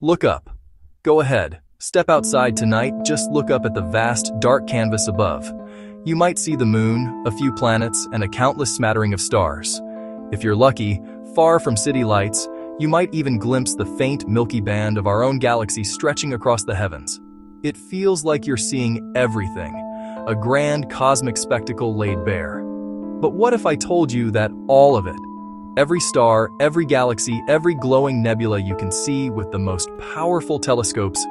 Look up. Go ahead. Step outside tonight, just look up at the vast, dark canvas above. You might see the moon, a few planets, and a countless smattering of stars. If you're lucky, far from city lights, you might even glimpse the faint milky band of our own galaxy stretching across the heavens. It feels like you're seeing everything, a grand cosmic spectacle laid bare. But what if I told you that all of it, every star, every galaxy, every glowing nebula you can see with the most powerful telescopes,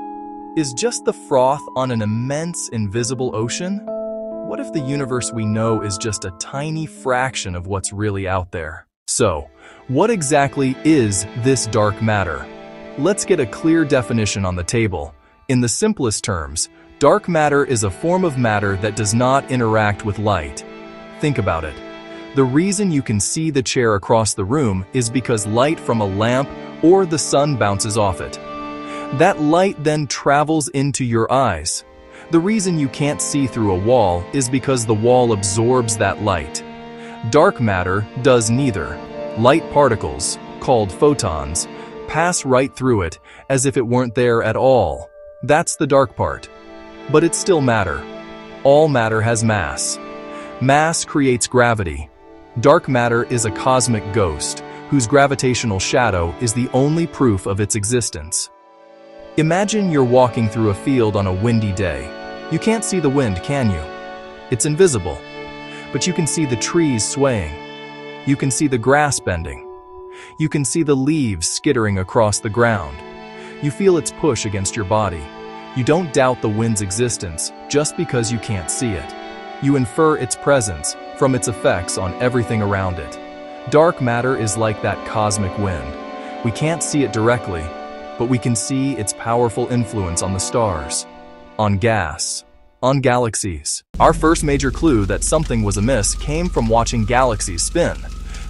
is just the froth on an immense invisible ocean? What if the universe we know is just a tiny fraction of what's really out there? So, what exactly is this dark matter? Let's get a clear definition on the table. In the simplest terms, dark matter is a form of matter that does not interact with light. Think about it. The reason you can see the chair across the room is because light from a lamp or the sun bounces off it. That light then travels into your eyes. The reason you can't see through a wall is because the wall absorbs that light. Dark matter does neither. Light particles, called photons, pass right through it as if it weren't there at all. That's the dark part. But it's still matter. All matter has mass. Mass creates gravity. Dark matter is a cosmic ghost, whose gravitational shadow is the only proof of its existence. Imagine you're walking through a field on a windy day. You can't see the wind, can you? It's invisible. But you can see the trees swaying. You can see the grass bending. You can see the leaves skittering across the ground. You feel its push against your body. You don't doubt the wind's existence just because you can't see it. You infer its presence from its effects on everything around it. Dark matter is like that cosmic wind. We can't see it directly, but we can see its powerful influence on the stars, on gas, on galaxies. Our first major clue that something was amiss came from watching galaxies spin.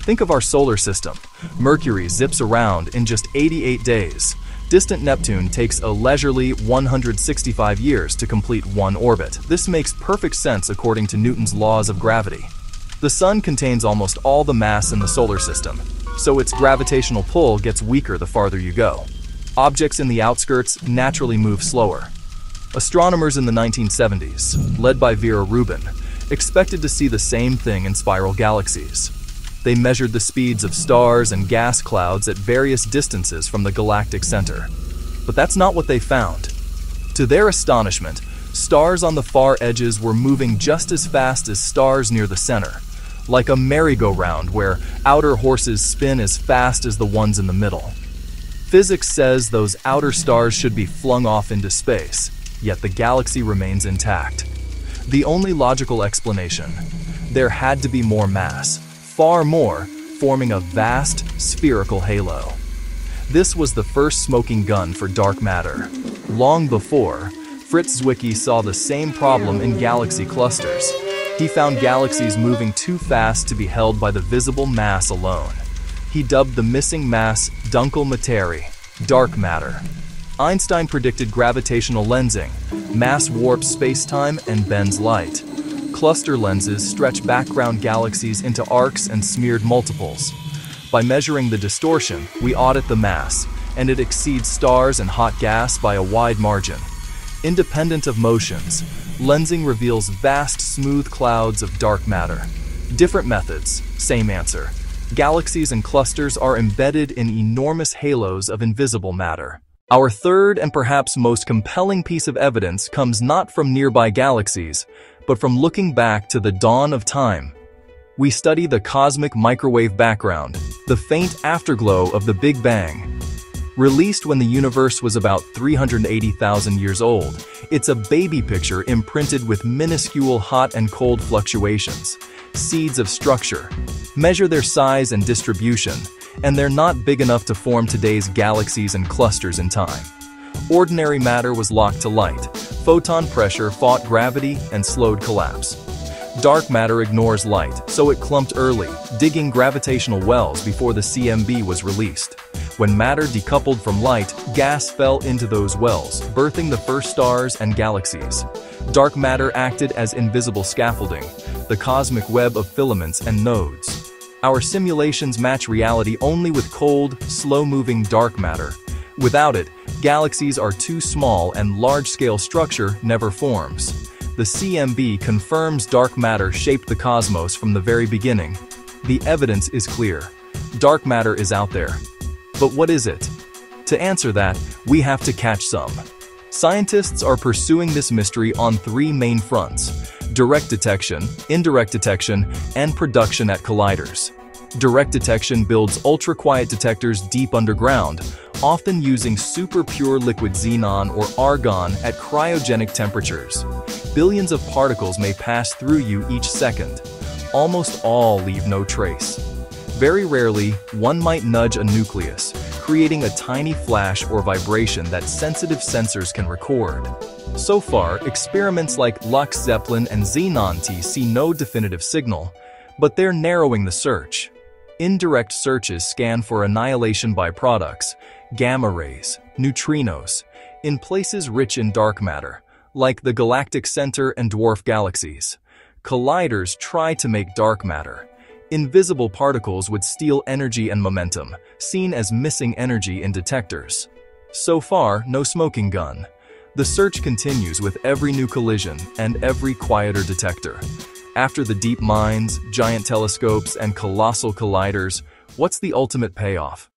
Think of our solar system. Mercury zips around in just 88 days. Distant Neptune takes a leisurely 165 years to complete one orbit. This makes perfect sense according to Newton's laws of gravity. The Sun contains almost all the mass in the solar system, so its gravitational pull gets weaker the farther you go. Objects in the outskirts naturally move slower. Astronomers in the 1970s, led by Vera Rubin, expected to see the same thing in spiral galaxies. They measured the speeds of stars and gas clouds at various distances from the galactic center. But that's not what they found. To their astonishment, stars on the far edges were moving just as fast as stars near the center, like a merry-go-round where outer horses spin as fast as the ones in the middle. Physics says those outer stars should be flung off into space, yet the galaxy remains intact. The only logical explanation, there had to be more mass, far more, forming a vast, spherical halo. This was the first smoking gun for dark matter. Long before, Fritz Zwicky saw the same problem in galaxy clusters. He found galaxies moving too fast to be held by the visible mass alone. He dubbed the missing mass Dunkle Materie, dark matter. Einstein predicted gravitational lensing, mass warps spacetime and bends light. Cluster lenses stretch background galaxies into arcs and smeared multiples. By measuring the distortion, we audit the mass, and it exceeds stars and hot gas by a wide margin. Independent of motions, lensing reveals vast smooth clouds of dark matter. Different methods, same answer. Galaxies and clusters are embedded in enormous halos of invisible matter. Our third and perhaps most compelling piece of evidence comes not from nearby galaxies, but from looking back to the dawn of time. We study the cosmic microwave background, the faint afterglow of the Big Bang. Released when the universe was about 380,000 years old, it's a baby picture imprinted with minuscule hot and cold fluctuations, seeds of structure. Measure their size and distribution, and they're not big enough to form today's galaxies and clusters in time. Ordinary matter was locked to light, photon pressure fought gravity and slowed collapse. Dark matter ignores light, so it clumped early, digging gravitational wells before the CMB was released. When matter decoupled from light, gas fell into those wells, birthing the first stars and galaxies. Dark matter acted as invisible scaffolding, the cosmic web of filaments and nodes. Our simulations match reality only with cold, slow-moving dark matter. Without it, Galaxies are too small and large-scale structure never forms. The CMB confirms dark matter shaped the cosmos from the very beginning. The evidence is clear. Dark matter is out there. But what is it? To answer that, we have to catch some. Scientists are pursuing this mystery on three main fronts, direct detection, indirect detection, and production at colliders. Direct detection builds ultra-quiet detectors deep underground, often using super pure liquid xenon or argon at cryogenic temperatures. Billions of particles may pass through you each second. Almost all leave no trace. Very rarely, one might nudge a nucleus, creating a tiny flash or vibration that sensitive sensors can record. So far, experiments like LUX-ZEPLIN and Xenon-T see no definitive signal, but they're narrowing the search. Indirect searches scan for annihilation byproducts, gamma rays, neutrinos, in places rich in dark matter, like the galactic center and dwarf galaxies. Colliders try to make dark matter. Invisible particles would steal energy and momentum, seen as missing energy in detectors. So far, no smoking gun. The search continues with every new collision and every quieter detector. After the deep mines, giant telescopes, and colossal colliders, what's the ultimate payoff?